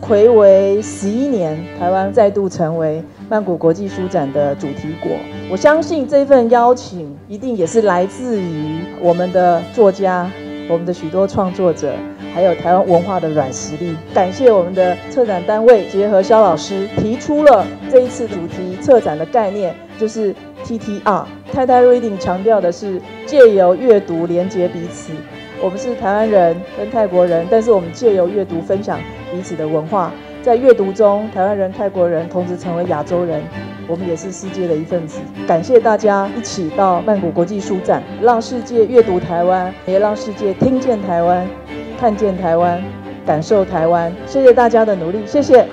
暌违十一年，台湾再度成为曼谷国际书展的主题国。我相信这份邀请一定也是来自于我们的作家、我们的许多创作者，还有台湾文化的软实力。感谢我们的策展单位结合肖老师提出了这一次主题策展的概念，就是 TTR。太太 Reading 强调的是借由阅读连接彼此。我们是台湾人跟泰国人，但是我们借由阅读分享彼此的文化，在阅读中，台湾人、泰国人同时成为亚洲人，我们也是世界的一份子。感谢大家一起到曼谷国际书展，让世界阅读台湾，也让世界听见台湾、看见台湾、感受台湾。谢谢大家的努力，谢谢。